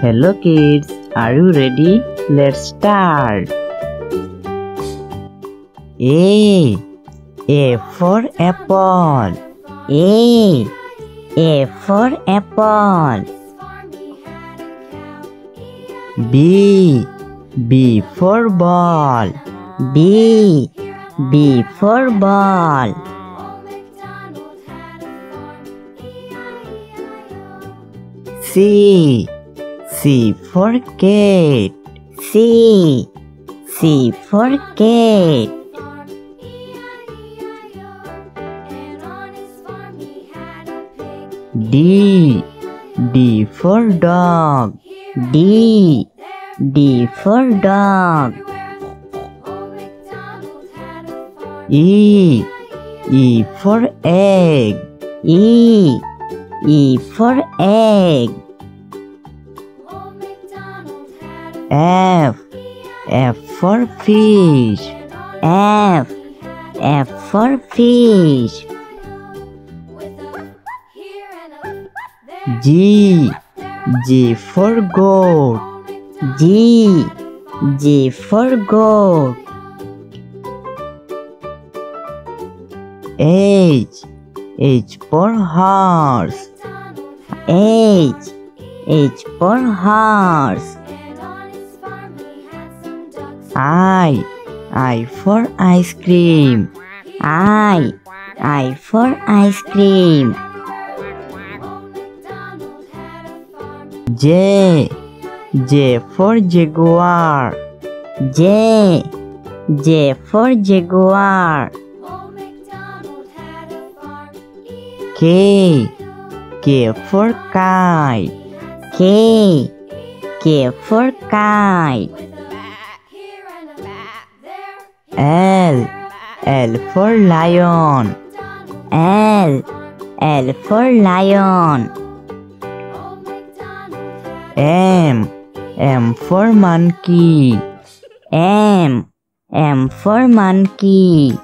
Hello kids, are you ready? Let's start. A. A for apple. A. A for apple. B. B for ball. B. B for ball. C. C for cat. C. C for cat. D. D for dog. D. D for dog. E. E for egg. E. E for egg. F. F for fish. F. F for fish. G. G for goat. G. G for goat. H. H for horse. H. H for horse. I. I for ice cream. I. I for ice cream. J. J for jaguar. J. J for jaguar. K. K for kite. K. K for kite. L. L for lion. L. L for lion. M. M for monkey. M. M for monkey.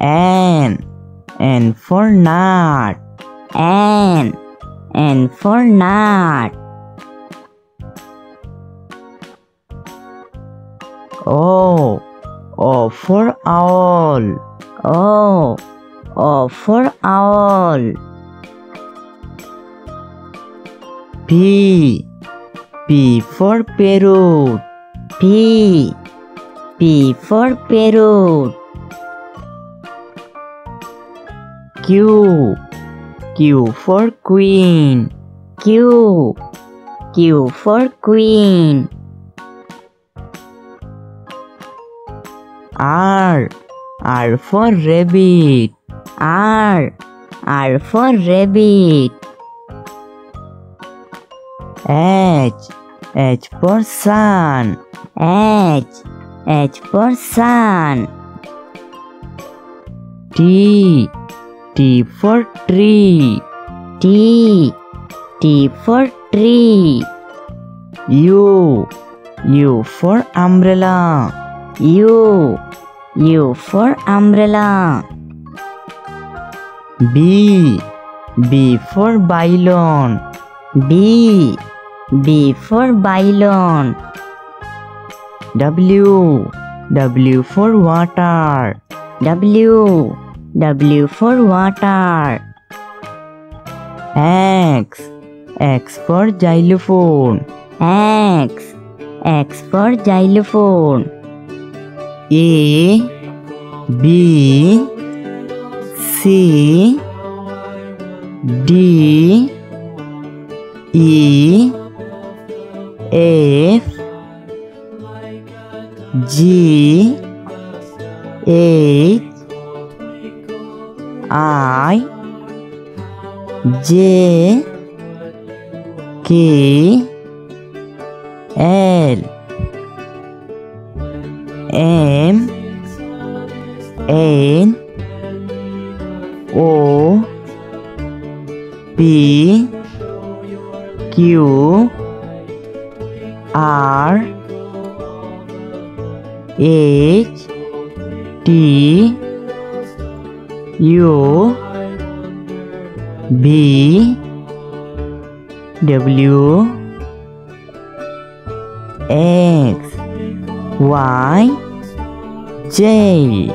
N. N for nut. N. N for nut. O. O for owl. O. O for owl. P. P for Peru. P. P for Peru. Q. Q for queen. Q. Q for queen. R. R for rabbit. R. R for rabbit. H. H for sun. H. H for sun. T. T for tree. T. T for tree. U. U for umbrella. U. U for umbrella. B. B for violin. B. B for violin. W. W for water. W. W for water. X. X for xylophone. X. X for xylophone. A. B. C. D. E. F. G. H. I. J. K. L. M. N. O. P. Q. R. H. T. U. B W X Y J